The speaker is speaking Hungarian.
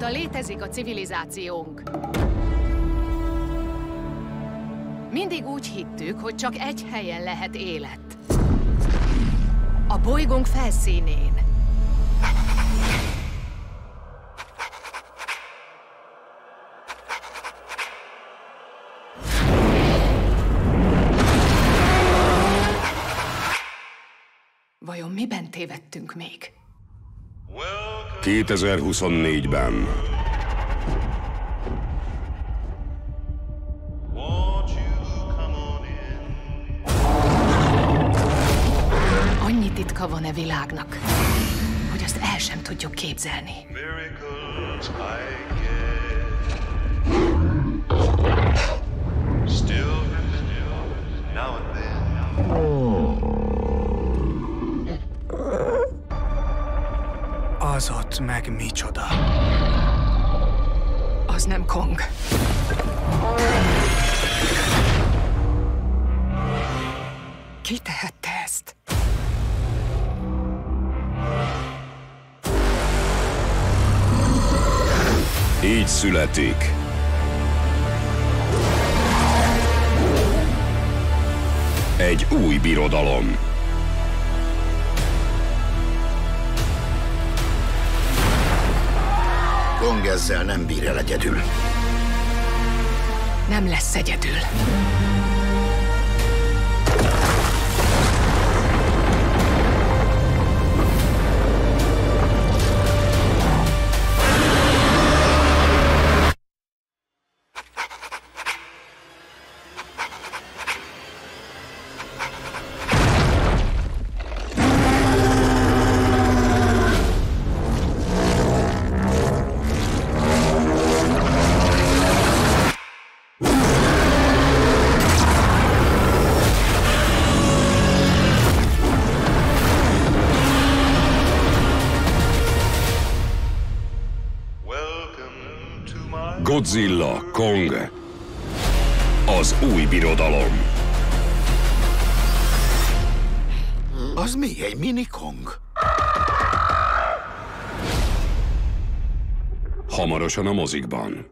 létezik a civilizációnk. Mindig úgy hittük, hogy csak egy helyen lehet élet. A bolygónk felszínén. Vajon miben tévedtünk még? 2024-ben. Annyi titka van-e világnak, hogy azt el sem tudjuk képzelni. Miracles I get. Az ott meg micsoda? Az nem Kong. Ki tehette ezt? Így születik. Egy új birodalom. Kong ezzel nem bír el egyedül. Nem lesz egyedül. Godzilla, Kong. Az új birodalom. Az mi? Egy mini Kong? Hamarosan a mozikban.